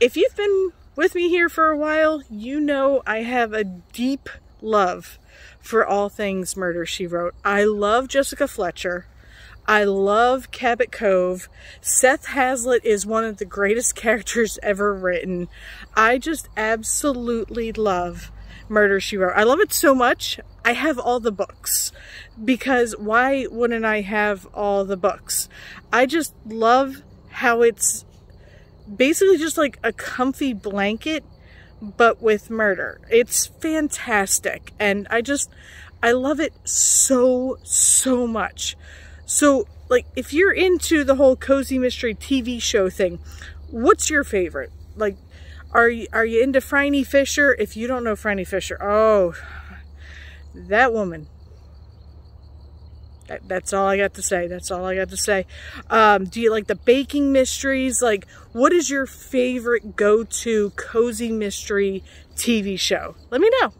if you've been with me here for a while, you know I have a deep love for all things Murder, She Wrote. I love Jessica Fletcher. I love Cabot Cove. Seth Hazlitt is one of the greatest characters ever written. I just absolutely love Murder, She Wrote. I love it so much, I have all the books. Because why wouldn't I have all the books? I just love how it's basically just like a comfy blanket but with murder. It's fantastic. And I just, I love it so, so much. So, like, if you're into the whole cozy mystery TV show thing, what's your favorite? Like, are you, are you into Franny Fisher? If you don't know Franny Fisher, oh, that woman. That, that's all I got to say. That's all I got to say. Um, do you like the baking mysteries? Like, what is your favorite go-to cozy mystery TV show? Let me know.